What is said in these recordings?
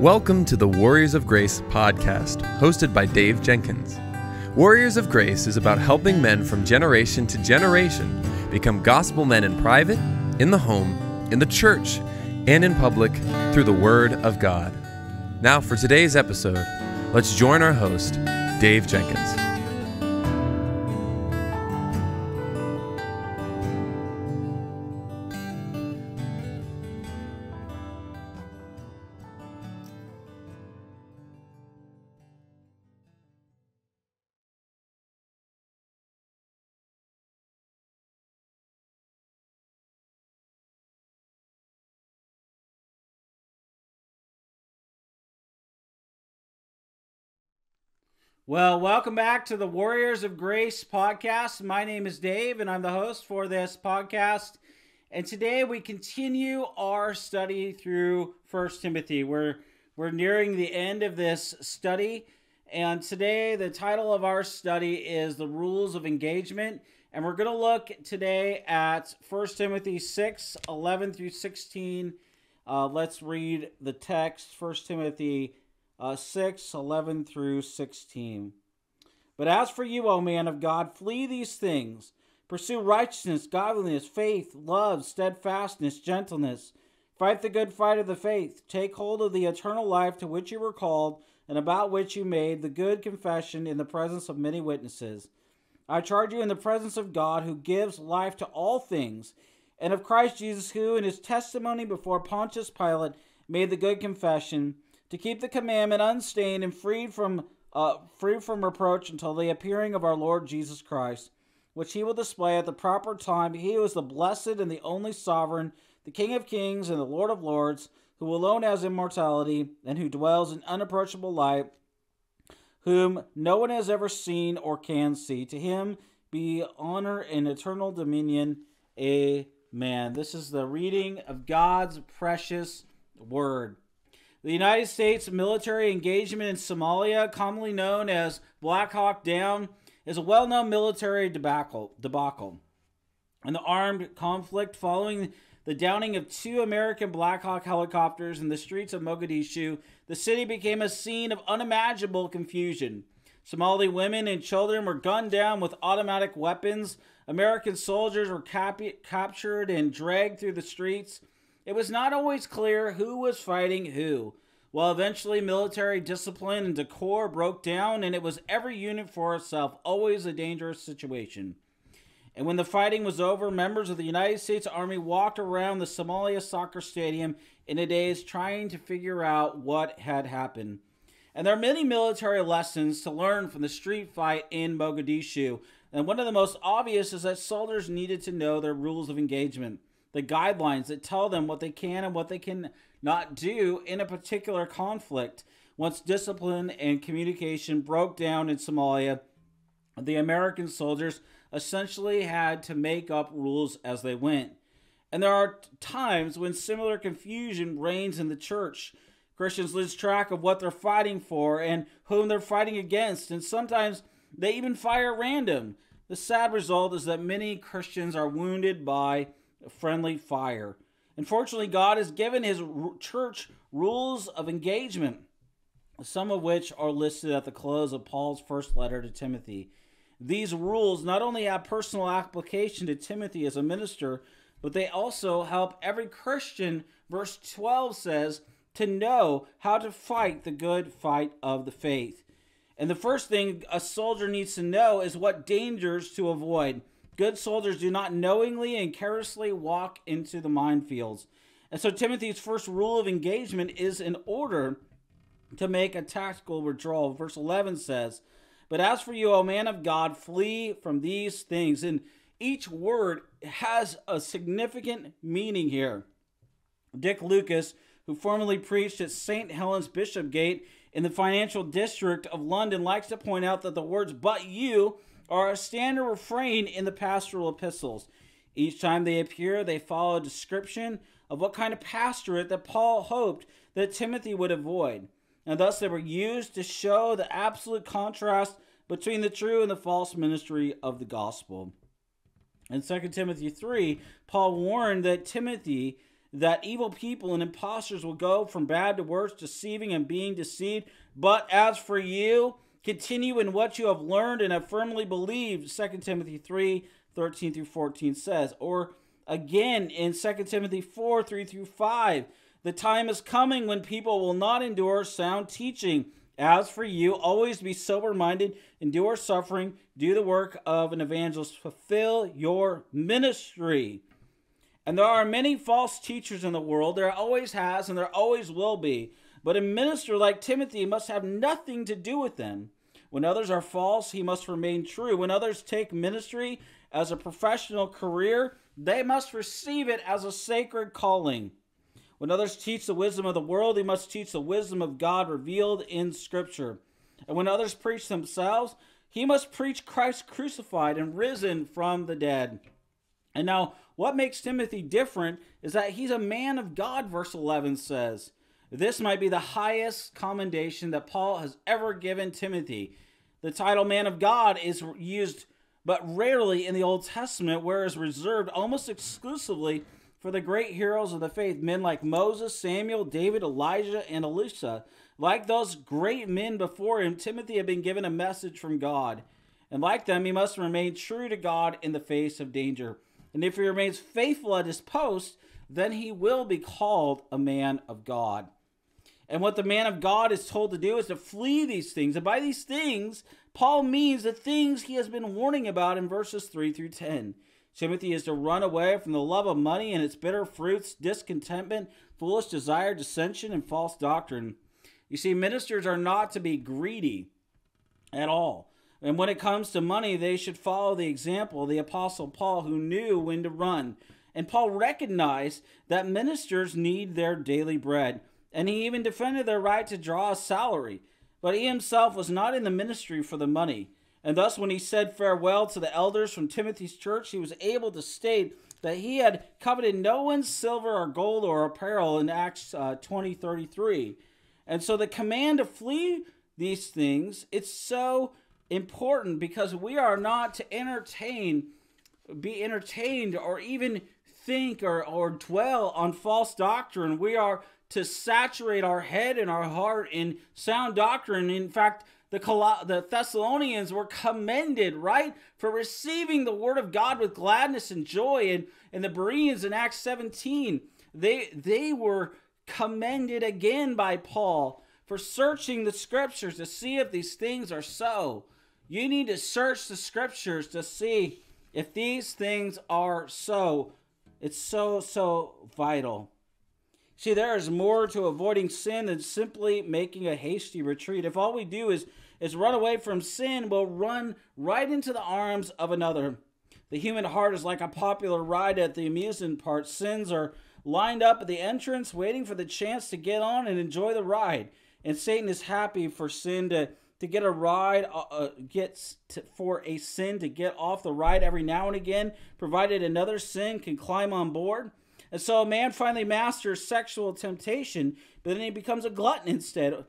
Welcome to the Warriors of Grace podcast, hosted by Dave Jenkins. Warriors of Grace is about helping men from generation to generation become gospel men in private, in the home, in the church, and in public through the Word of God. Now, for today's episode, let's join our host, Dave Jenkins. Well, welcome back to the Warriors of Grace podcast. My name is Dave, and I'm the host for this podcast. And today we continue our study through First Timothy. We're we're nearing the end of this study, and today the title of our study is the rules of engagement. And we're going to look today at First Timothy 6, 11 through 16. Uh, let's read the text. First Timothy uh, 6 11 through 16. But as for you, O man of God, flee these things. Pursue righteousness, godliness, faith, love, steadfastness, gentleness. Fight the good fight of the faith. Take hold of the eternal life to which you were called, and about which you made the good confession in the presence of many witnesses. I charge you in the presence of God, who gives life to all things, and of Christ Jesus, who, in his testimony before Pontius Pilate, made the good confession to keep the commandment unstained and freed from uh, free from reproach until the appearing of our Lord Jesus Christ, which he will display at the proper time. He who is the blessed and the only sovereign, the King of kings and the Lord of lords, who alone has immortality and who dwells in unapproachable light, whom no one has ever seen or can see. To him be honor and eternal dominion. Amen. This is the reading of God's precious word. The United States military engagement in Somalia, commonly known as Black Hawk Down, is a well known military debacle, debacle. In the armed conflict following the downing of two American Black Hawk helicopters in the streets of Mogadishu, the city became a scene of unimaginable confusion. Somali women and children were gunned down with automatic weapons. American soldiers were cap- captured and dragged through the streets. It was not always clear who was fighting who. Well, eventually, military discipline and decor broke down, and it was every unit for itself, always a dangerous situation. And when the fighting was over, members of the United States Army walked around the Somalia soccer stadium in a daze trying to figure out what had happened. And there are many military lessons to learn from the street fight in Mogadishu. And one of the most obvious is that soldiers needed to know their rules of engagement the guidelines that tell them what they can and what they can not do in a particular conflict. Once discipline and communication broke down in Somalia, the American soldiers essentially had to make up rules as they went. And there are times when similar confusion reigns in the church. Christians lose track of what they're fighting for and whom they're fighting against, and sometimes they even fire random. The sad result is that many Christians are wounded by friendly fire. Unfortunately, God has given His church rules of engagement, some of which are listed at the close of Paul's first letter to Timothy. These rules not only have personal application to Timothy as a minister, but they also help every Christian, verse 12 says, to know how to fight the good fight of the faith. And the first thing a soldier needs to know is what dangers to avoid. Good soldiers do not knowingly and carelessly walk into the minefields. And so Timothy's first rule of engagement is in order to make a tactical withdrawal. Verse 11 says, But as for you, O man of God, flee from these things. And each word has a significant meaning here. Dick Lucas, who formerly preached at St. Helen's Bishopsgate in the financial district of London, likes to point out that the words, but you, are a standard refrain in the pastoral epistles. Each time they appear, they follow a description of what kind of pastorate that Paul hoped that Timothy would avoid. And thus they were used to show the absolute contrast between the true and the false ministry of the gospel. In 2 Timothy 3, Paul warned that Timothy that evil people and impostors will go from bad to worse, deceiving and being deceived. But as for you, continue in what you have learned and have firmly believed, 2 Timothy 3 13 through 14 says. Or again in 2 Timothy 4 3 through 5, the time is coming when people will not endure sound teaching. As for you, always be sober minded, endure suffering, do the work of an evangelist, fulfill your ministry. And there are many false teachers in the world. There always has, and there always will be. But a minister like Timothy must have nothing to do with them. When others are false, he must remain true. When others take ministry as a professional career, they must receive it as a sacred calling. When others teach the wisdom of the world, he must teach the wisdom of God revealed in Scripture. And when others preach themselves, he must preach Christ crucified and risen from the dead. And now, what makes Timothy different is that he's a man of God, verse 11 says. This might be the highest commendation that Paul has ever given Timothy. The title man of God is used but rarely in the Old Testament, where it's reserved almost exclusively for the great heroes of the faith, men like Moses, Samuel, David, Elijah, and Elisha. Like those great men before him, Timothy had been given a message from God. And like them, he must remain true to God in the face of danger. And if he remains faithful at his post, then he will be called a man of God. And what the man of God is told to do is to flee these things. And by these things, Paul means the things he has been warning about in verses 3 through 10. Timothy is to run away from the love of money and its bitter fruits, discontentment, foolish desire, dissension, and false doctrine. You see, ministers are not to be greedy at all. And when it comes to money, they should follow the example of the Apostle Paul, who knew when to run. And Paul recognized that ministers need their daily bread. And he even defended their right to draw a salary. But he himself was not in the ministry for the money. And thus, when he said farewell to the elders from Timothy's church, he was able to state that he had coveted no one's silver or gold or apparel in Acts uh, 20 33. And so, the command to flee these things, it's so important because we are not to entertain, be entertained, or even think or, or dwell on false doctrine. We are to saturate our head and our heart in sound doctrine. In fact, the, the Thessalonians were commended, right, for receiving the word of God with gladness and joy. And, and the Bereans in Acts 17, they, they were commended again by Paul for searching the scriptures to see if these things are so. You need to search the scriptures to see if these things are so. It's so, so vital. See, there is more to avoiding sin than simply making a hasty retreat. If all we do is, is run away from sin, we'll run right into the arms of another. The human heart is like a popular ride at the amusement park. Sins are lined up at the entrance, waiting for the chance to get on and enjoy the ride. And Satan is happy for sin to, to get a ride, uh, uh gets to, for a sin to get off the ride every now and again, provided another sin can climb on board. And so a man finally masters sexual temptation, but then he becomes a glutton instead.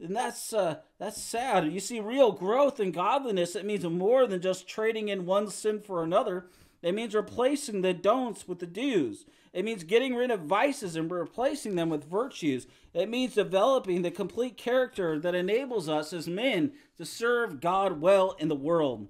And that's uh, that's sad. You see, real growth in godliness, it means more than just trading in one sin for another. It means replacing the don'ts with the do's. It means getting rid of vices and replacing them with virtues. It means developing the complete character that enables us as men to serve God well in the world.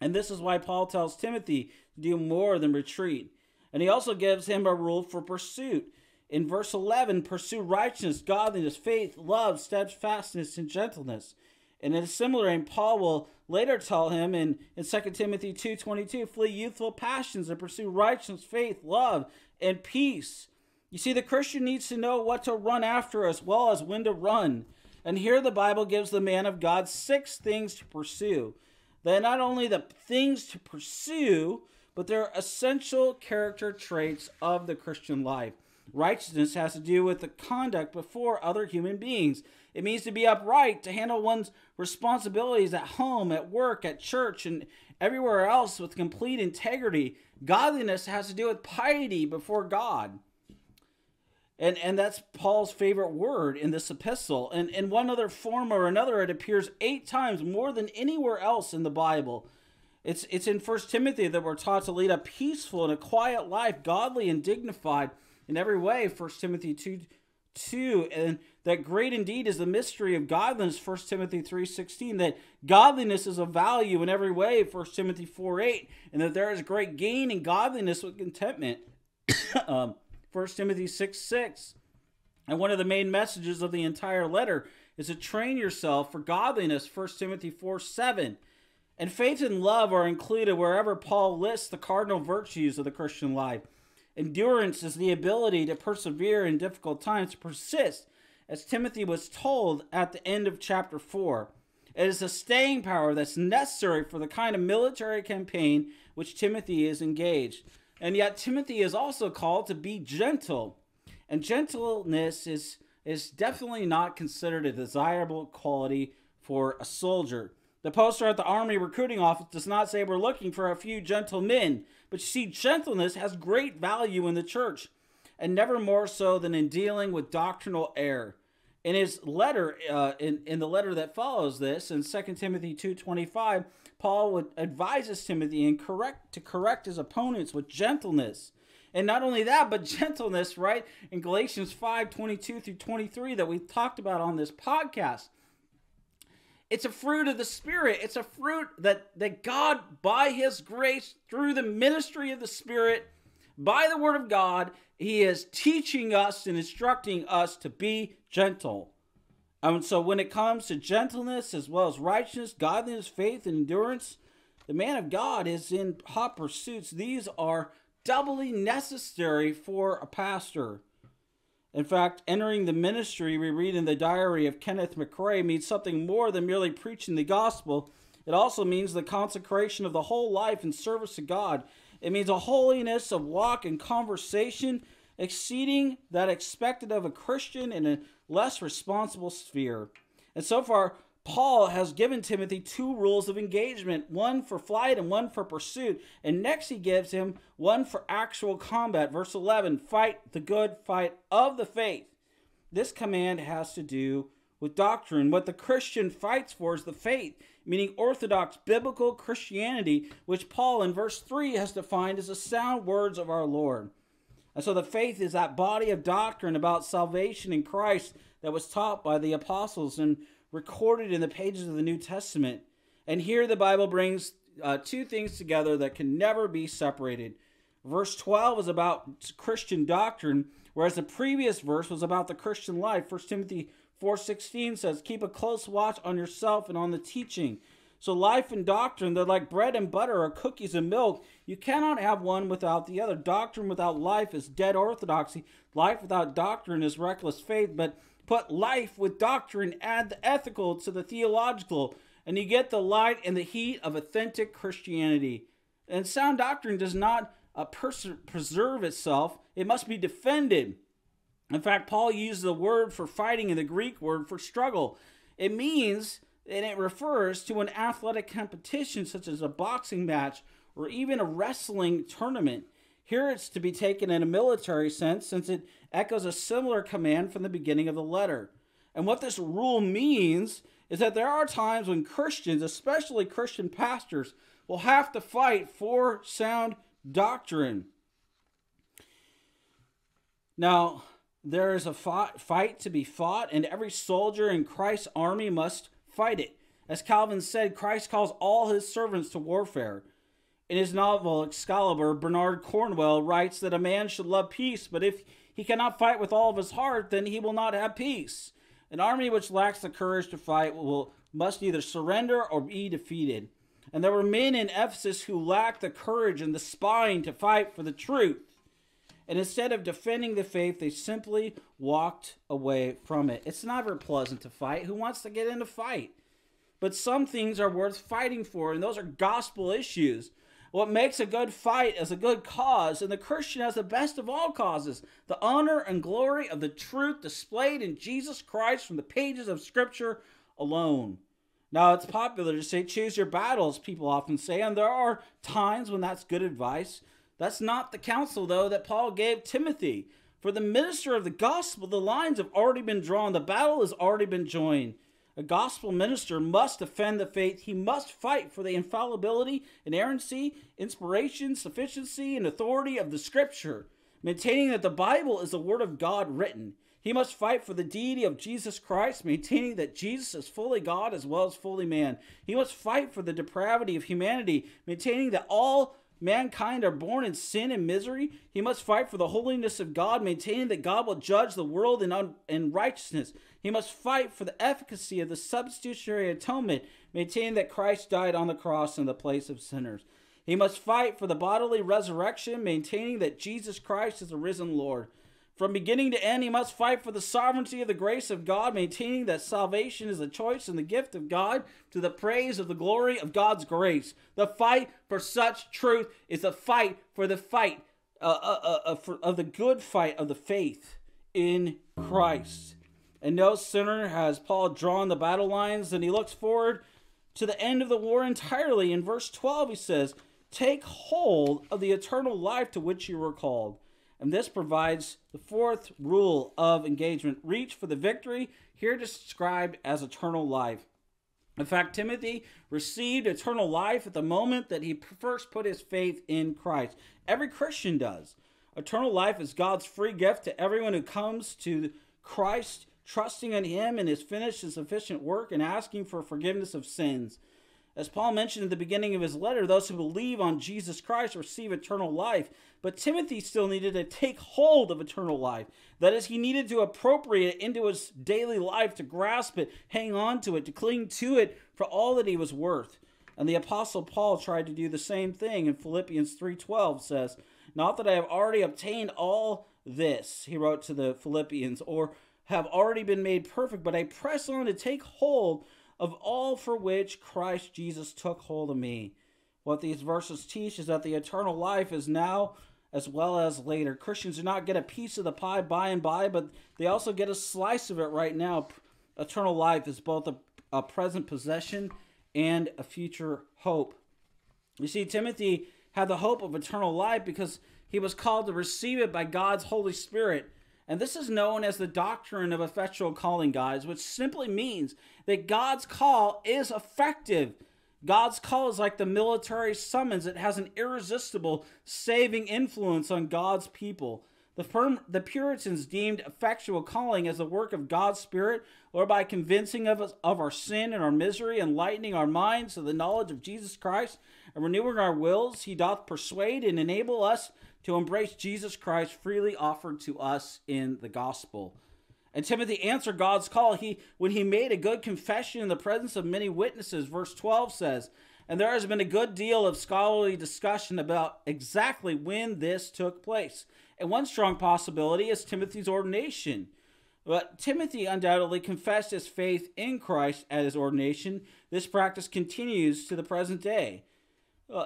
And this is why Paul tells Timothy to do more than retreat. And he also gives him a rule for pursuit. In verse 11, pursue righteousness, godliness, faith, love, steadfastness, and gentleness. And in a similar aim, Paul will later tell him in, in 2 Timothy 2.22, flee youthful passions and pursue righteousness, faith, love, and peace. You see, the Christian needs to know what to run after as well as when to run. And here the Bible gives the man of God six things to pursue. They're not only the things to pursue, but they're essential character traits of the Christian life. Righteousness has to do with the conduct before other human beings. It means to be upright, to handle one's responsibilities at home, at work, at church, and everywhere else with complete integrity. Godliness has to do with piety before God. And, and that's Paul's favorite word in this epistle. And in one other form or another, it appears eight times more than anywhere else in the Bible. It's, it's in First Timothy that we're taught to lead a peaceful and a quiet life, godly and dignified, in every way, 1 Timothy 2 2 and that great indeed is the mystery of godliness 1 timothy 3.16 that godliness is of value in every way 1 timothy 4, 8, and that there is great gain in godliness with contentment. Um, 1 timothy 6 6 and one of the main messages of the entire letter is to train yourself for godliness 1 timothy 4 7 and faith and love are included wherever paul lists the cardinal virtues of the christian life Endurance is the ability to persevere in difficult times, to persist, as Timothy was told at the end of chapter 4. It is a staying power that's necessary for the kind of military campaign which Timothy is engaged. And yet, Timothy is also called to be gentle. And gentleness is, is definitely not considered a desirable quality for a soldier. The poster at the Army recruiting office does not say we're looking for a few gentle men, but you see, gentleness has great value in the church, and never more so than in dealing with doctrinal error. In his letter, uh, in, in the letter that follows this, in 2 Timothy 2.25, Paul would advises Timothy and correct to correct his opponents with gentleness. And not only that, but gentleness, right? In Galatians 5, 22 through 23 that we've talked about on this podcast. It's a fruit of the Spirit. It's a fruit that, that God, by His grace, through the ministry of the Spirit, by the Word of God, He is teaching us and instructing us to be gentle. And so when it comes to gentleness as well as righteousness, godliness, faith, and endurance, the man of God is in hot pursuits. These are doubly necessary for a pastor. In fact, entering the ministry, we read in the diary of Kenneth MacRae, means something more than merely preaching the gospel. It also means the consecration of the whole life in service to God. It means a holiness of walk and conversation exceeding that expected of a Christian in a less responsible sphere. And so far, Paul has given Timothy two rules of engagement one for flight and one for pursuit. And next he gives him one for actual combat. Verse 11 fight the good fight of the faith. This command has to do with doctrine. What the Christian fights for is the faith, meaning orthodox biblical Christianity, which Paul in verse 3 has defined as the sound words of our Lord. And so the faith is that body of doctrine about salvation in Christ that was taught by the apostles. And recorded in the pages of the New Testament. And here the Bible brings uh, two things together that can never be separated. Verse 12 is about Christian doctrine, whereas the previous verse was about the Christian life. 1 Timothy 4:16 says, "Keep a close watch on yourself and on the teaching." So life and doctrine, they're like bread and butter or cookies and milk. You cannot have one without the other. Doctrine without life is dead orthodoxy. Life without doctrine is reckless faith, but put life with doctrine, add the ethical to the theological, and you get the light and the heat of authentic Christianity. And sound doctrine does not uh, pers- preserve itself, it must be defended. In fact, Paul used the word for fighting in the Greek word for struggle. It means and it refers to an athletic competition such as a boxing match or even a wrestling tournament. Here it's to be taken in a military sense since it echoes a similar command from the beginning of the letter. And what this rule means is that there are times when Christians, especially Christian pastors, will have to fight for sound doctrine. Now, there is a fight to be fought, and every soldier in Christ's army must fight it. As Calvin said, Christ calls all his servants to warfare. In his novel Excalibur, Bernard Cornwell writes that a man should love peace, but if he cannot fight with all of his heart, then he will not have peace. An army which lacks the courage to fight will must either surrender or be defeated. And there were men in Ephesus who lacked the courage and the spine to fight for the truth. And instead of defending the faith, they simply walked away from it. It's never pleasant to fight. Who wants to get in a fight? But some things are worth fighting for, and those are gospel issues. What makes a good fight is a good cause, and the Christian has the best of all causes the honor and glory of the truth displayed in Jesus Christ from the pages of Scripture alone. Now, it's popular to say, choose your battles, people often say, and there are times when that's good advice. That's not the counsel, though, that Paul gave Timothy. For the minister of the gospel, the lines have already been drawn, the battle has already been joined. A gospel minister must defend the faith. He must fight for the infallibility, inerrancy, inspiration, sufficiency, and authority of the scripture. maintaining that the Bible is the Word of God written. He must fight for the deity of Jesus Christ, maintaining that Jesus is fully God as well as fully man. He must fight for the depravity of humanity, maintaining that all mankind are born in sin and misery. He must fight for the holiness of God, maintaining that God will judge the world in, un- in righteousness. He must fight for the efficacy of the substitutionary atonement, maintaining that Christ died on the cross in the place of sinners. He must fight for the bodily resurrection, maintaining that Jesus Christ is the risen Lord. From beginning to end, he must fight for the sovereignty of the grace of God, maintaining that salvation is a choice and the gift of God to the praise of the glory of God's grace. The fight for such truth is the fight for the fight uh, uh, uh, uh for, of the good fight of the faith in Christ. And no sooner has Paul drawn the battle lines than he looks forward to the end of the war entirely. In verse 12, he says, Take hold of the eternal life to which you were called and this provides the fourth rule of engagement reach for the victory, here described as eternal life. In fact, Timothy received eternal life at the moment that he first put his faith in Christ. Every Christian does. Eternal life is God's free gift to everyone who comes to Christ, trusting in him and his finished and sufficient work and asking for forgiveness of sins. As Paul mentioned at the beginning of his letter, those who believe on Jesus Christ receive eternal life. But Timothy still needed to take hold of eternal life. That is, he needed to appropriate it into his daily life, to grasp it, hang on to it, to cling to it for all that he was worth. And the apostle Paul tried to do the same thing in Philippians 3:12 says, "Not that I have already obtained all this," he wrote to the Philippians, or have already been made perfect, but I press on to take hold of all for which Christ Jesus took hold of me. What these verses teach is that the eternal life is now as well as later. Christians do not get a piece of the pie by and by, but they also get a slice of it right now. Eternal life is both a, a present possession and a future hope. You see, Timothy had the hope of eternal life because he was called to receive it by God's Holy Spirit. And this is known as the doctrine of effectual calling, guys, which simply means that God's call is effective. God's call is like the military summons, it has an irresistible saving influence on God's people. The, the Puritans deemed effectual calling as the work of God's Spirit, or by convincing of us of our sin and our misery, enlightening our minds to the knowledge of Jesus Christ, and renewing our wills, he doth persuade and enable us to embrace Jesus Christ freely offered to us in the gospel. And Timothy answered God's call he when he made a good confession in the presence of many witnesses. Verse 12 says, and there has been a good deal of scholarly discussion about exactly when this took place. And one strong possibility is Timothy's ordination. But Timothy undoubtedly confessed his faith in Christ at his ordination. This practice continues to the present day.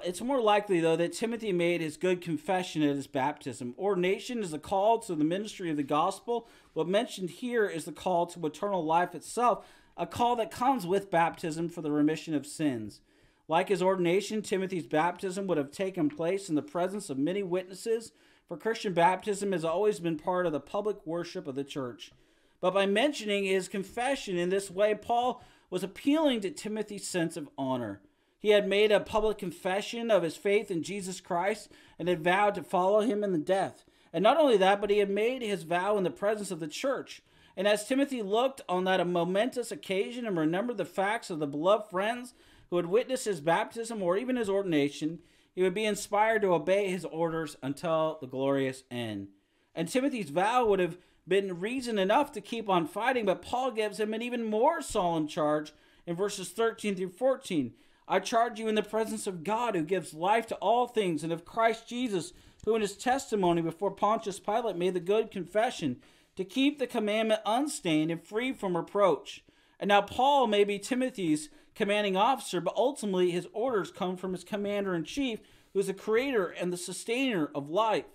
It's more likely, though, that Timothy made his good confession at his baptism. Ordination is a call to the ministry of the gospel. What mentioned here is the call to eternal life itself, a call that comes with baptism for the remission of sins. Like his ordination, Timothy's baptism would have taken place in the presence of many witnesses, for Christian baptism has always been part of the public worship of the church. But by mentioning his confession in this way, Paul was appealing to Timothy's sense of honor. He had made a public confession of his faith in Jesus Christ and had vowed to follow him in the death. And not only that, but he had made his vow in the presence of the church. And as Timothy looked on that momentous occasion and remembered the facts of the beloved friends who had witnessed his baptism or even his ordination, he would be inspired to obey his orders until the glorious end. And Timothy's vow would have been reason enough to keep on fighting, but Paul gives him an even more solemn charge in verses 13 through 14. I charge you in the presence of God, who gives life to all things, and of Christ Jesus, who in his testimony before Pontius Pilate made the good confession, to keep the commandment unstained and free from reproach. And now Paul may be Timothy's commanding officer, but ultimately his orders come from his commander in chief, who is the creator and the sustainer of life.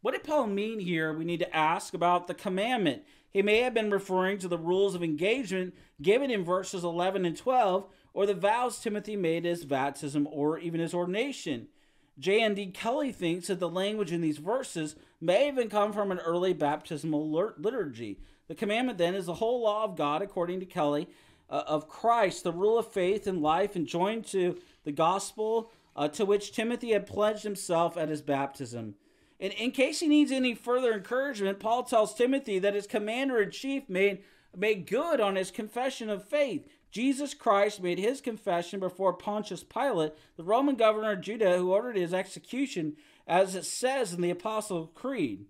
What did Paul mean here? We need to ask about the commandment. He may have been referring to the rules of engagement given in verses 11 and 12, or the vows Timothy made as baptism or even his ordination. J.N.D. Kelly thinks that the language in these verses may even come from an early baptismal liturgy. The commandment then is the whole law of God, according to Kelly, uh, of Christ, the rule of faith and life, and joined to the gospel uh, to which Timothy had pledged himself at his baptism. And in case he needs any further encouragement, Paul tells Timothy that his commander in chief made, made good on his confession of faith. Jesus Christ made his confession before Pontius Pilate, the Roman governor of Judah, who ordered his execution, as it says in the Apostle Creed.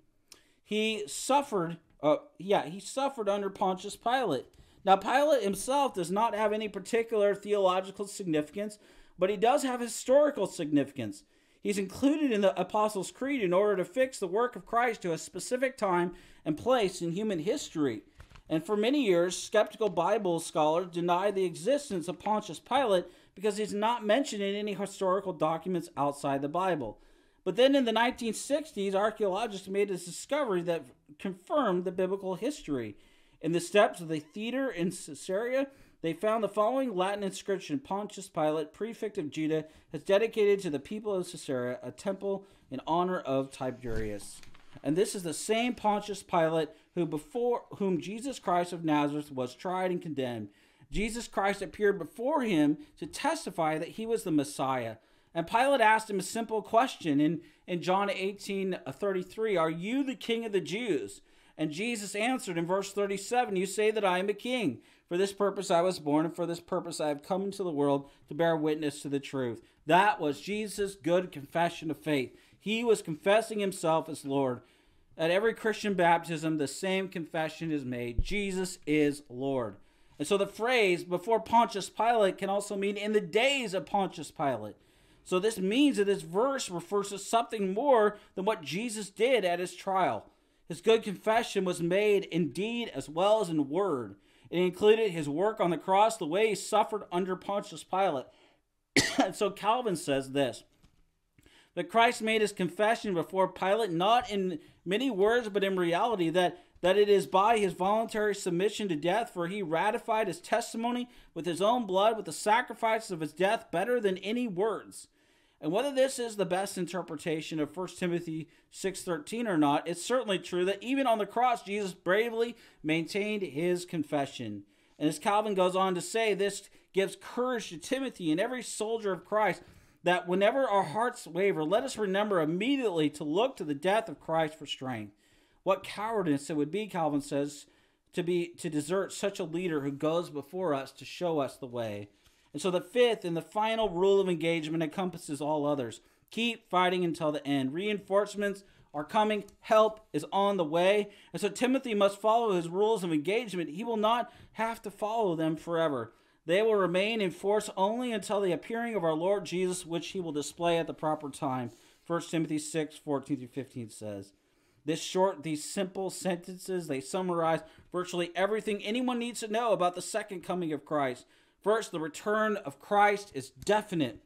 He suffered, uh, yeah, he suffered under Pontius Pilate. Now, Pilate himself does not have any particular theological significance, but he does have historical significance. He's included in the Apostles' Creed in order to fix the work of Christ to a specific time and place in human history. And for many years, skeptical Bible scholars denied the existence of Pontius Pilate because he's not mentioned in any historical documents outside the Bible. But then in the 1960s, archaeologists made a discovery that confirmed the biblical history. In the steps of the theater in Caesarea, they found the following Latin inscription Pontius Pilate, prefect of Judah, has dedicated to the people of Caesarea a temple in honor of Tiberius. And this is the same Pontius Pilate who before whom Jesus Christ of Nazareth was tried and condemned. Jesus Christ appeared before him to testify that he was the Messiah. And Pilate asked him a simple question in, in John 18 uh, 33 Are you the king of the Jews? And Jesus answered in verse 37 You say that I am a king. For this purpose I was born, and for this purpose I have come into the world to bear witness to the truth. That was Jesus' good confession of faith. He was confessing himself as Lord. At every Christian baptism, the same confession is made Jesus is Lord. And so the phrase before Pontius Pilate can also mean in the days of Pontius Pilate. So this means that this verse refers to something more than what Jesus did at his trial. His good confession was made in deed as well as in word. It included his work on the cross, the way he suffered under Pontius Pilate. and so Calvin says this that Christ made his confession before Pilate, not in many words, but in reality, that, that it is by his voluntary submission to death, for he ratified his testimony with his own blood, with the sacrifice of his death, better than any words. And whether this is the best interpretation of 1 Timothy 6:13 or not, it's certainly true that even on the cross Jesus bravely maintained his confession. And as Calvin goes on to say, this gives courage to Timothy and every soldier of Christ that whenever our hearts waver, let us remember immediately to look to the death of Christ for strength. What cowardice it would be, Calvin says, to be to desert such a leader who goes before us to show us the way. And so the fifth and the final rule of engagement encompasses all others. Keep fighting until the end. Reinforcements are coming, help is on the way. And so Timothy must follow his rules of engagement. He will not have to follow them forever. They will remain in force only until the appearing of our Lord Jesus, which he will display at the proper time. 1 Timothy 6, 14 through 15 says. This short, these simple sentences, they summarize virtually everything anyone needs to know about the second coming of Christ. First, the return of Christ is definite.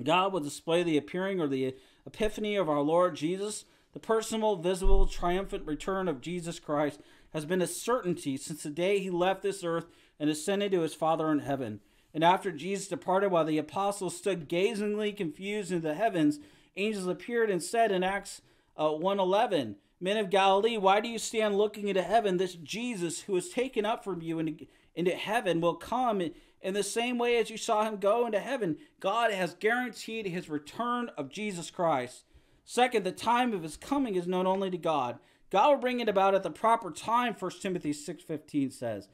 God will display the appearing or the epiphany of our Lord Jesus. The personal, visible, triumphant return of Jesus Christ has been a certainty since the day he left this earth and ascended to his Father in heaven. And after Jesus departed, while the apostles stood gazingly confused into the heavens, angels appeared and said in Acts uh, 1.11, Men of Galilee, why do you stand looking into heaven? This Jesus who was taken up from you into, into heaven will come in the same way as you saw him go into heaven, God has guaranteed his return of Jesus Christ. Second, the time of his coming is known only to God. God will bring it about at the proper time, 1 Timothy 6.15 says.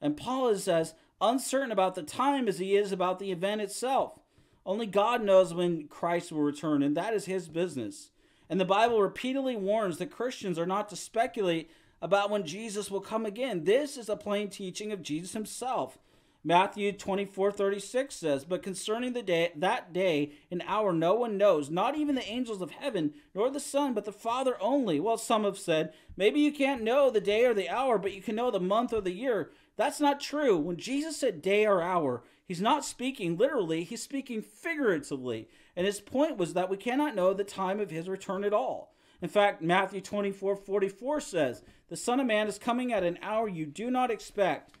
And Paul is as uncertain about the time as he is about the event itself. Only God knows when Christ will return, and that is his business. And the Bible repeatedly warns that Christians are not to speculate about when Jesus will come again. This is a plain teaching of Jesus himself. Matthew 24 36 says, But concerning the day, that day and hour, no one knows, not even the angels of heaven, nor the Son, but the Father only. Well, some have said, Maybe you can't know the day or the hour, but you can know the month or the year. That's not true. When Jesus said day or hour, he's not speaking literally, he's speaking figuratively. And his point was that we cannot know the time of his return at all. In fact, Matthew 24 44 says, The Son of Man is coming at an hour you do not expect.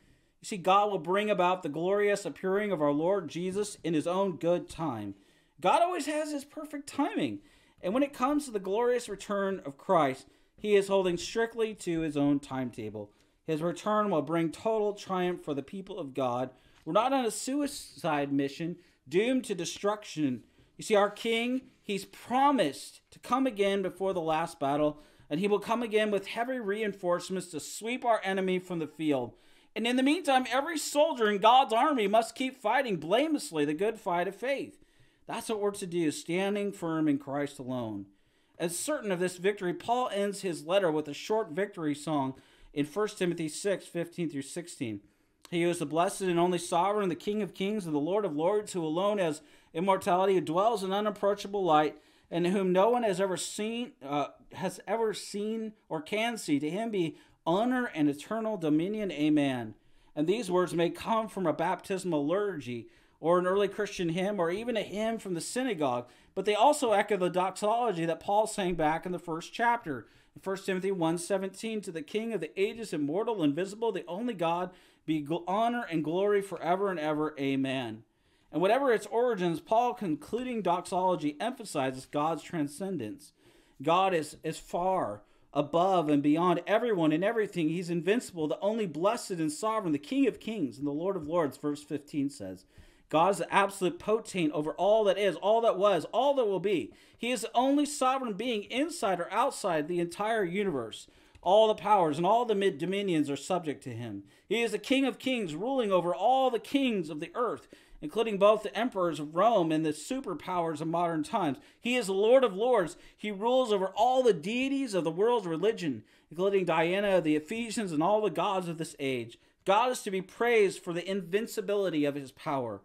You see, God will bring about the glorious appearing of our Lord Jesus in his own good time. God always has his perfect timing. And when it comes to the glorious return of Christ, he is holding strictly to his own timetable. His return will bring total triumph for the people of God. We're not on a suicide mission doomed to destruction. You see, our King, He's promised to come again before the last battle, and he will come again with heavy reinforcements to sweep our enemy from the field. And in the meantime, every soldier in God's army must keep fighting blamelessly the good fight of faith. That's what we're to do, standing firm in Christ alone. As certain of this victory, Paul ends his letter with a short victory song in 1 Timothy 6 15 through 16. He is the blessed and only sovereign, the King of kings, and the Lord of lords, who alone has immortality, who dwells in unapproachable light, and whom no one has ever seen, uh, has ever seen or can see. To him be honor and eternal dominion. Amen. And these words may come from a baptismal liturgy or an early Christian hymn or even a hymn from the synagogue, but they also echo the doxology that Paul sang back in the first chapter. In 1 Timothy 1:17 to the King of the ages, immortal, invisible, the only God, be honor and glory forever and ever. Amen. And whatever its origins, Paul concluding doxology emphasizes God's transcendence. God is, is far above and beyond everyone and everything. He's invincible, the only blessed and sovereign, the King of kings and the Lord of lords, verse 15 says. God is the absolute potentate over all that is, all that was, all that will be. He is the only sovereign being inside or outside the entire universe. All the powers and all the mid dominions are subject to him. He is the King of kings, ruling over all the kings of the earth, including both the emperors of Rome and the superpowers of modern times. He is the Lord of lords. He rules over all the deities of the world's religion, including Diana, the Ephesians, and all the gods of this age. God is to be praised for the invincibility of his power.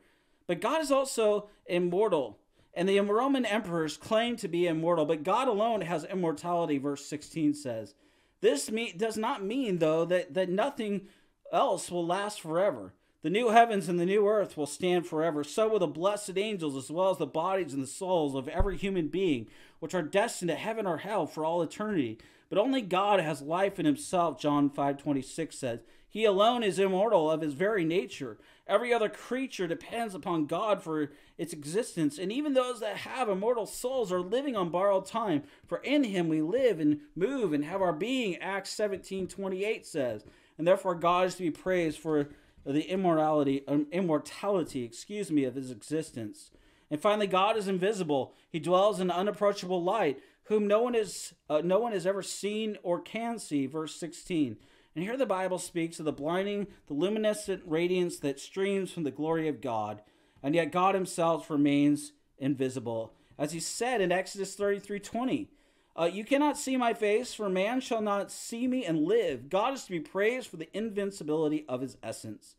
But God is also immortal. And the Roman emperors claim to be immortal, but God alone has immortality, verse 16 says. This does not mean, though, that, that nothing else will last forever. The new heavens and the new earth will stand forever. So will the blessed angels, as well as the bodies and the souls of every human being, which are destined to heaven or hell for all eternity. But only God has life in himself, John 5:26 says. He alone is immortal of his very nature. Every other creature depends upon God for its existence, and even those that have immortal souls are living on borrowed time. For in him we live and move and have our being, Acts 17:28 says. And therefore God is to be praised for the immorality, um, immortality, excuse me, of his existence. And finally, God is invisible. He dwells in unapproachable light, whom no one is, uh, no one has ever seen or can see. Verse 16. And here the Bible speaks of the blinding, the luminescent radiance that streams from the glory of God, and yet God Himself remains invisible, as He said in Exodus 33 20. Uh, you cannot see my face, for man shall not see me and live. God is to be praised for the invincibility of his essence.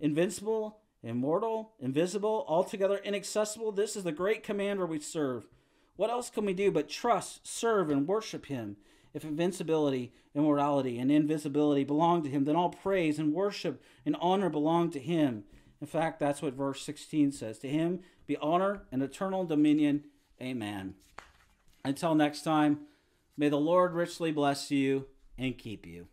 Invincible, immortal, invisible, altogether inaccessible. This is the great commander we serve. What else can we do but trust, serve, and worship him? If invincibility, immorality, and invisibility belong to him, then all praise and worship and honor belong to him. In fact, that's what verse 16 says. To him be honor and eternal dominion. Amen. Until next time, may the Lord richly bless you and keep you.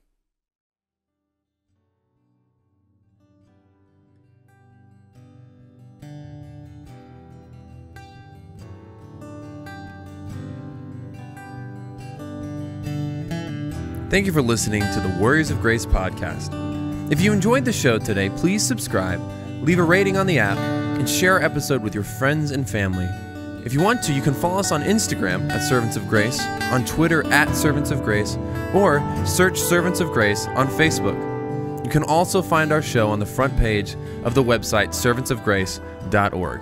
Thank you for listening to the Warriors of Grace podcast. If you enjoyed the show today, please subscribe, leave a rating on the app, and share our episode with your friends and family. If you want to, you can follow us on Instagram at Servants of Grace, on Twitter at Servants of Grace, or search Servants of Grace on Facebook. You can also find our show on the front page of the website servantsofgrace.org.